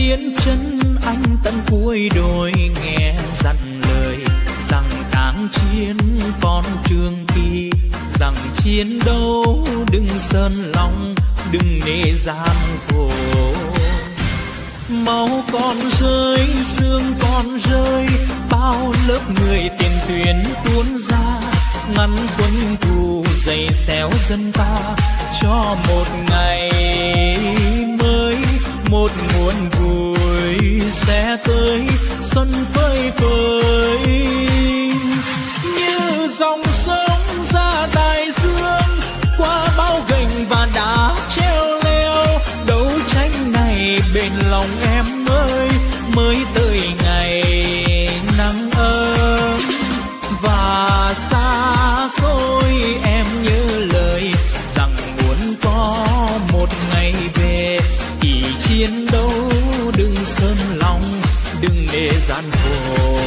tiến chân anh tận cuối đôi nghe dặn lời rằng tháng chiến con trường kỳ rằng chiến đấu đừng sơn lòng, đừng nề gian khổ. Máu con rơi, xương con rơi, bao lớp người tiền tuyến tuôn ra, ngăn quân thù dày xéo dân ta cho một ngày mới, một muôn sẽ tới, xuân phơi phới như dòng sông ra đại dương, qua bao gành và đá treo leo. Đấu tranh này bên lòng em ơi, mới tới ngày nắng ấm. Và xa xôi em nhớ lời rằng muốn có một ngày về thì chiến đấu gian khổ.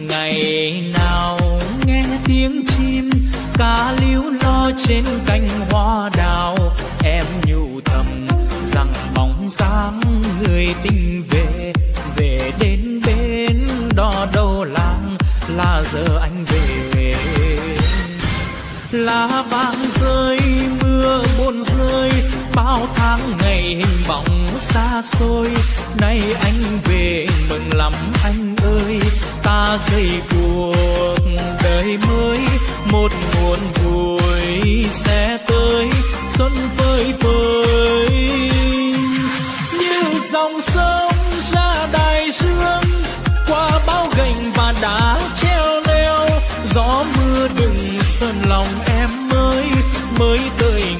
Ngày nào nghe tiếng chim, cá líu lo trên cánh hoa đào. Em nhủ thầm rằng bóng dáng người tình về về đến bên đò đầu làng là giờ anh về. Lá vàng rơi, mưa buồn rơi, bao tháng ngày hình bóng xa xôi. Nay anh về mừng lắm anh ơi. Ta dây cuộc đời mới. Một nguồn vui sẽ tới. Xuân phơi phới. Như dòng sông ra đại dương qua bao gành và đá treo leo. Gió mưa đừng sơn lòng em mới mới tới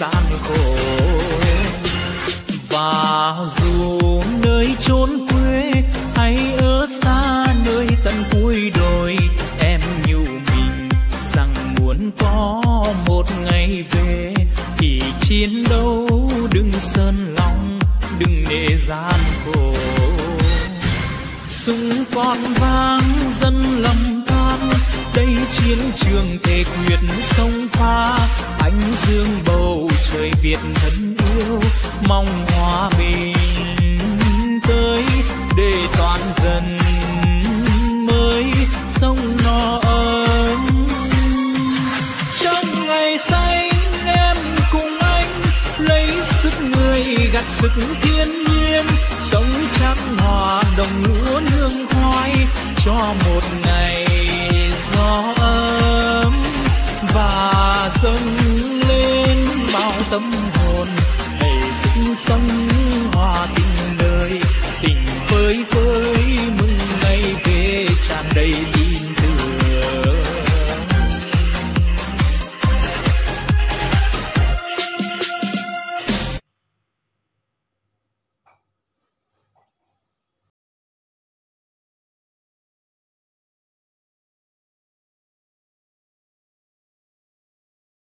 gian khổ. Và dù nơi chốn quê hay ở xa nơi tận cuối đồi, em nhủ mình rằng muốn có một ngày về thì chiến đấu đừng sơn lòng, đừng nề gian khổ. Súng còn vang, dân lầm than đây chiến trường thề quyết sông pha, ánh dương bầu biệt thân yêu, mong hòa bình tới để toàn dân mới sông no ấm. Trong ngày xanh em cùng anh lấy sức người gặt sức thiên nhiên, sống chắc hòa đồng lúa nương khoai cho một ngày gió ấm và dâng coming.